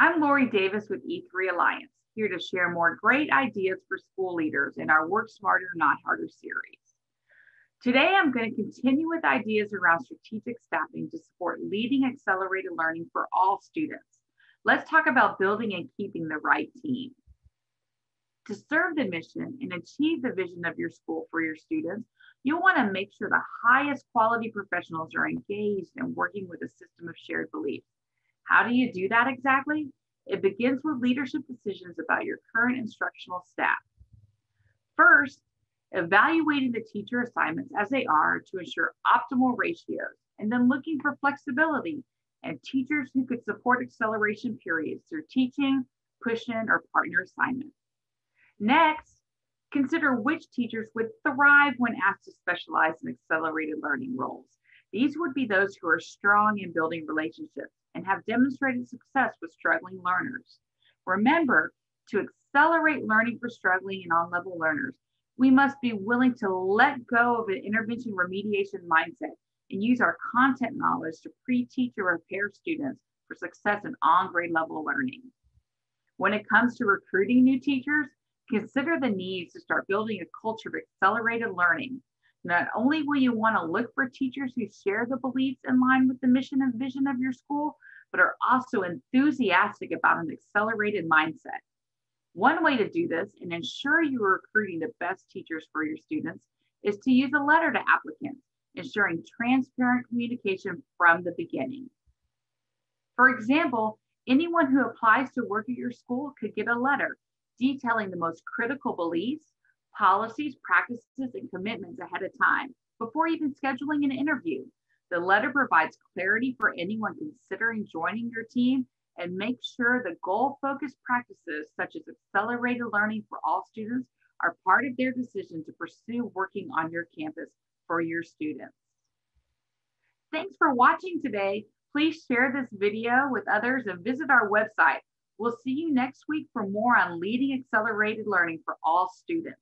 I'm Lori Davis with E3 Alliance, here to share more great ideas for school leaders in our Work Smarter, Not Harder series. Today, I'm going to continue with ideas around strategic staffing to support leading accelerated learning for all students. Let's talk about building and keeping the right team. To serve the mission and achieve the vision of your school for your students, you'll want to make sure the highest quality professionals are engaged and working with a system of shared beliefs. How do you do that exactly? It begins with leadership decisions about your current instructional staff. First, evaluating the teacher assignments as they are to ensure optimal ratios, and then looking for flexibility and teachers who could support acceleration periods through teaching, push-in, or partner assignments. Next, consider which teachers would thrive when asked to specialize in accelerated learning roles. These would be those who are strong in building relationships and have demonstrated success with struggling learners. Remember, to accelerate learning for struggling and on-level learners, we must be willing to let go of an intervention remediation mindset and use our content knowledge to pre-teach or prepare students for success in on-grade level learning. When it comes to recruiting new teachers, consider the needs to start building a culture of accelerated learning not only will you want to look for teachers who share the beliefs in line with the mission and vision of your school, but are also enthusiastic about an accelerated mindset. One way to do this and ensure you are recruiting the best teachers for your students is to use a letter to applicants, ensuring transparent communication from the beginning. For example, anyone who applies to work at your school could get a letter detailing the most critical beliefs, policies, practices, and commitments ahead of time before even scheduling an interview. The letter provides clarity for anyone considering joining your team and makes sure the goal focused practices, such as accelerated learning for all students, are part of their decision to pursue working on your campus for your students. Thanks for watching today. Please share this video with others and visit our website. We'll see you next week for more on leading accelerated learning for all students.